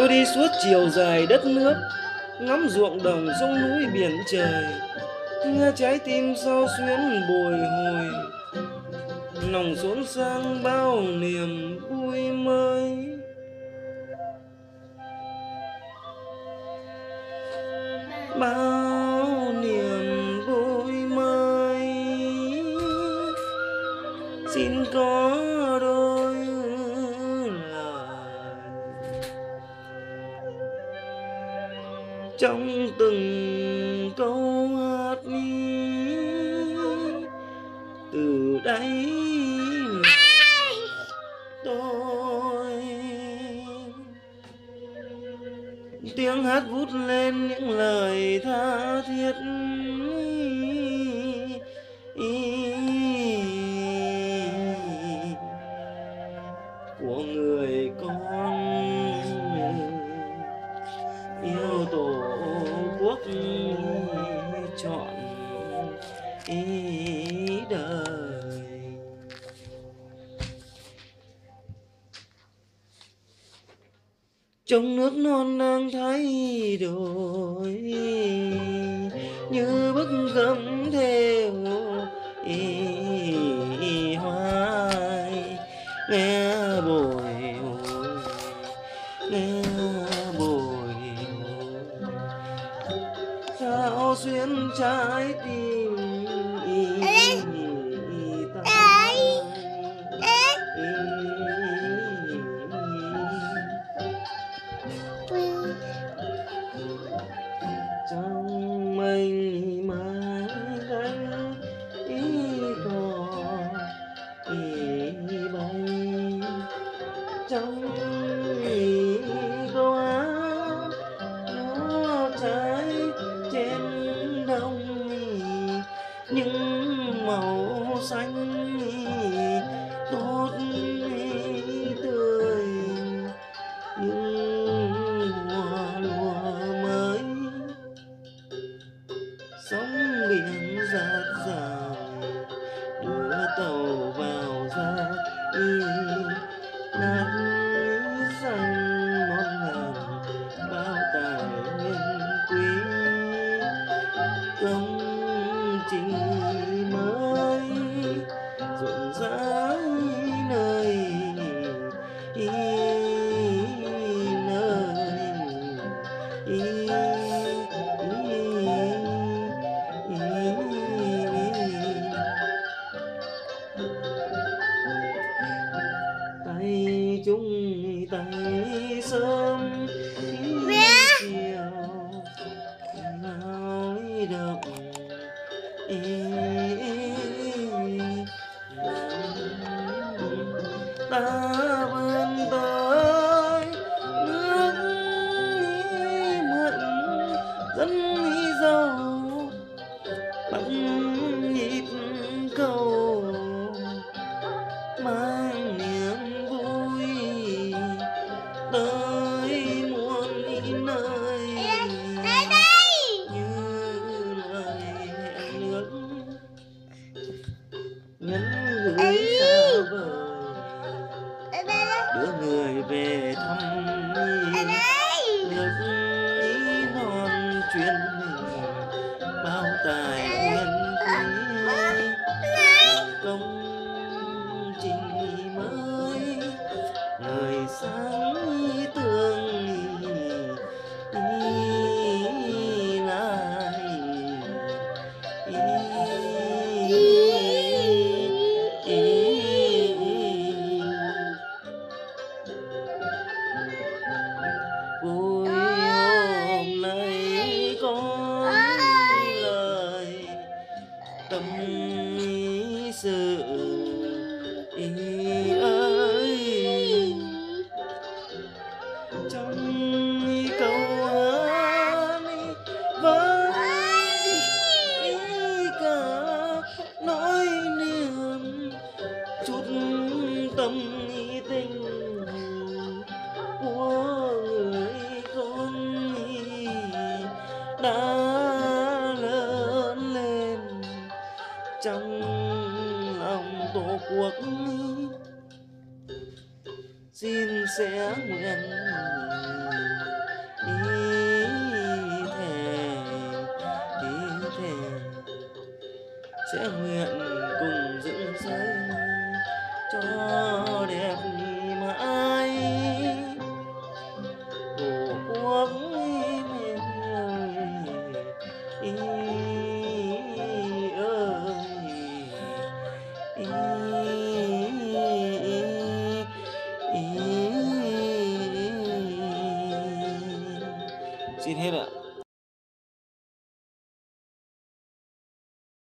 Tôi đi suốt chiều dài đất nước, Ngắm ruộng đồng sông núi biển trời, Nghe trái tim sao xuyến bồi hồi. Lòng xốn sang bao niềm vui mới. Bao niềm vui mới. Xin có đôi trong từng câu hát mi từ đây tôi tiếng hát vút lên những lời tha thiết. Của người con yêu chọn ý đời. Trong nước non đang thay đổi, như bức gấm theo ý hoài. Nghe bồi hồi nghe bồi. Sao xuyên trái tim. Cầu vào ra y nát xanh non ngàn bao tài nguyên quý công trình. Tay chung tay sớm chiều nói động ta tới muôn nơi. Như lời hẹn nước nhắn gửi xa vời. Đưa người về thăm nước non truyền hình. Bao tài sự ý ơi tổ quốc. Xin sẽ nguyện ý thề ý thề sẽ nguyện cùng dựng xây cho đẹp mãi. Tổ quốc ý, ý. xin hết ạ